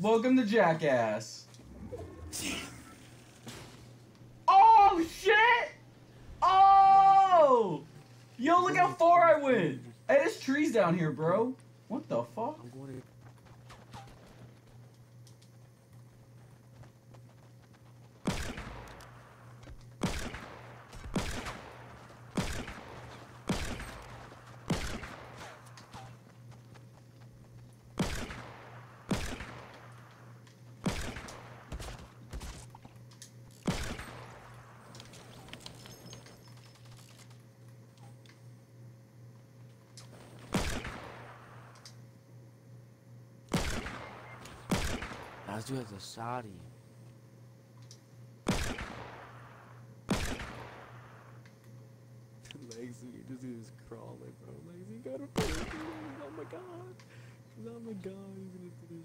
Welcome to Jackass. Oh shit! Oh! Yo, look how far I went. Hey, there's trees down here, bro. What the fuck? I'm going do it as a Saudi. Legs, this dude is crawling, bro. Legs, he got a Oh my god. Oh my god, he's gonna do this.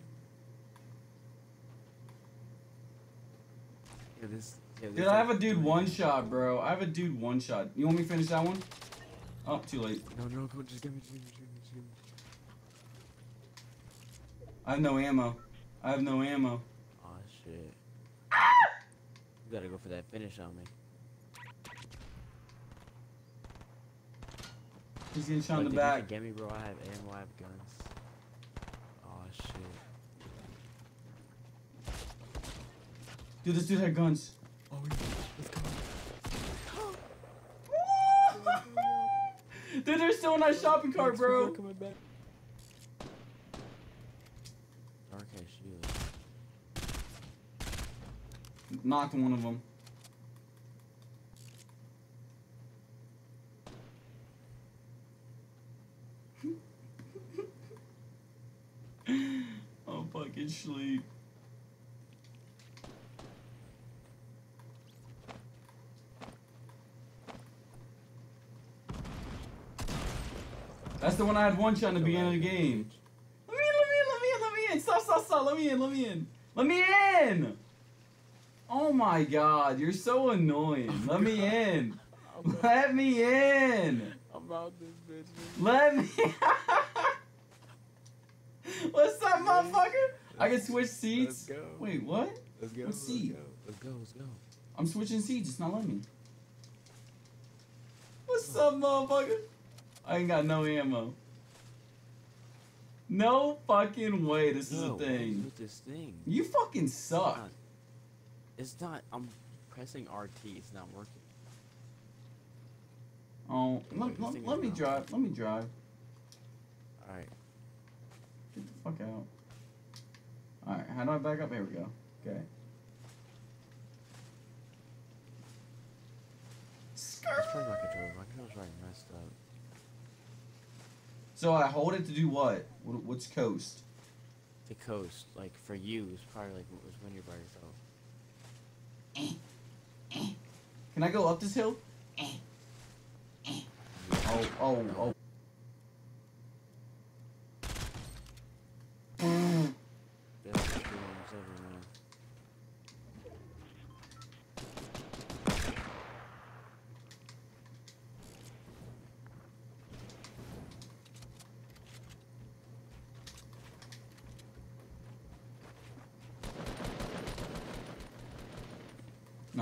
Yeah, this. Yeah, this Dude, I have a dude one shot, bro. I have a dude one shot. You want me to finish that one? Oh, too late. No, no, go, just give me, just give me, just give me, just give me. I have no ammo. I have no ammo. Oh shit. You gotta go for that finish on me. He's getting shot in Look, the if back. Get me, bro. I have ammo. I have guns. Oh shit. Dude, this dude had guns. Oh yeah, let's go. Dude, they're still in that shopping cart, bro. Coming. Dark has shield. Knocked one of them. I'm fucking sleep. That's the one I had one shot in the beginning of the game. Let me in, let me in, let me in, in. Stop, stop, stop. Let me in, let me in. Let me in. Oh my god, you're so annoying. Let me in. Let me in. I'm out this bitch. Let me. What's up, motherfucker? I can switch seats. Let's go. Wait, what? Let's go. What Let's seat? go. Let's go. Let's go. I'm switching seats. It's not letting me. What's up, motherfucker? I ain't got no ammo. No fucking way. This is a thing. with this thing? You fucking It's suck. not- It's not. I'm pressing RT. It's not working. Oh, let, let, let me drive. Let me drive. All right. Get the fuck out. Alright, how do I back up? Here we go. Okay. Let's try Skirt. my controller. My controller's already messed up. So I hold it to do what? What- What's coast? The coast, like for you, is probably like what was when you're by yourself. Can I go up this hill? Oh, oh, oh. That's the feelings everyone.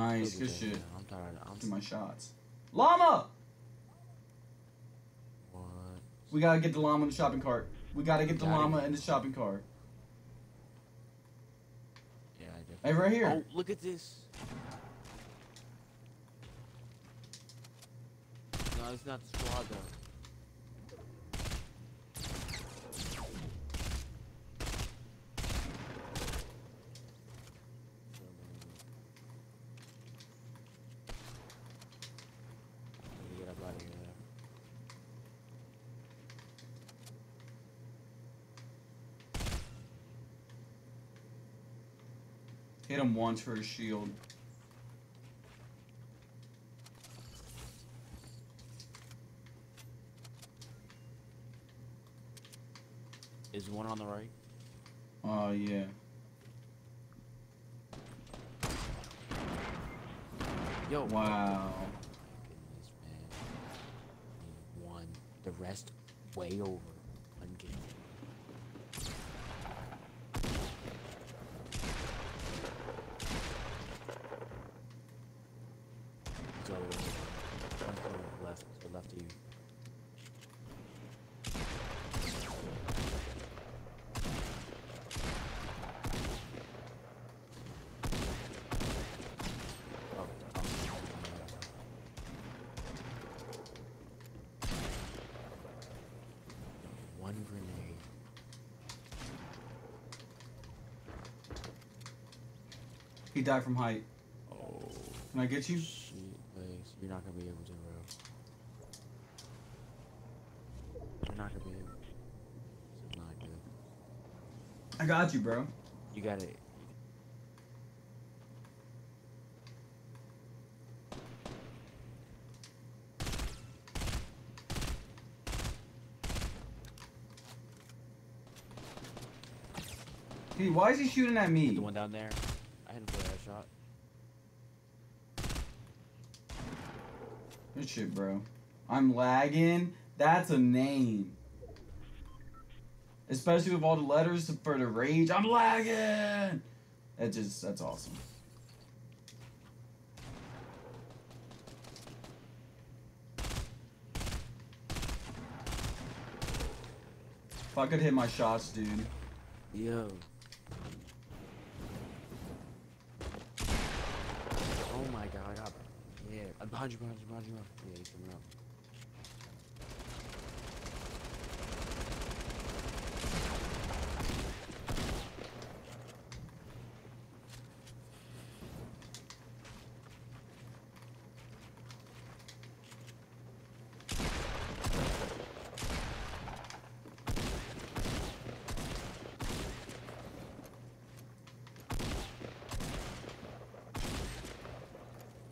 Nice, good shit. that, I'm tired. I'm Do my shots. Llama! What? We gotta get the llama in the shopping cart. We gotta get the Gotta llama in the shopping cart. Yeah, I did. Hey, right here. Oh, look at this. No, it's not the squad though. Let me get up out of here. Hit him once for his shield. Is one on the right? Oh, yeah. Yo. Wow. Goodness, man. One. The rest way over. One He died from height. Oh, Can I get you? shit, Legs. You're not gonna be able to, bro. You're not gonna be able. This is not good. I got you, bro. You got it. Hey, why is he shooting at me? The one down there. I had him for that shot. Good shit, bro. I'm lagging. That's a name. Especially with all the letters for the rage. I'm lagging. That just that's awesome. If I could hit my shots, dude. Yo. Uh, Behind you, behind you, behind you. Yeah, he's coming up.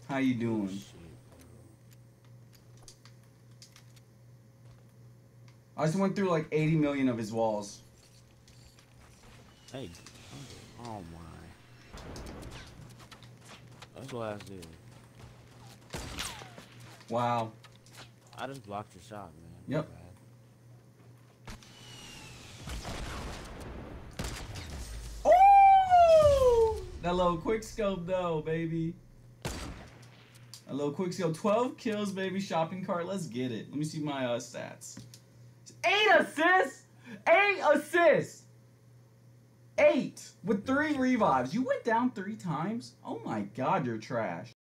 How you doing? Shit. I just went through like 80 million of his walls. Hey. Oh my. That's what I did. Wow. I just blocked your shot, man. Yep. Oh! That little quick scope though, baby. A little quick scope. 12 kills, baby. Shopping cart. Let's get it. Let me see my uh, stats. Eight assists! Eight assists! Eight with three revives. You went down three times? Oh my god, you're trash.